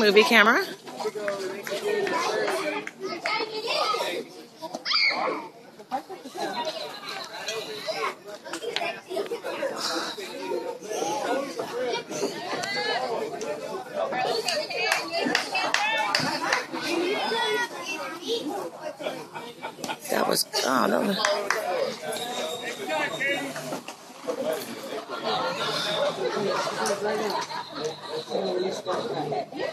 movie camera. That was, oh, that was. えっ?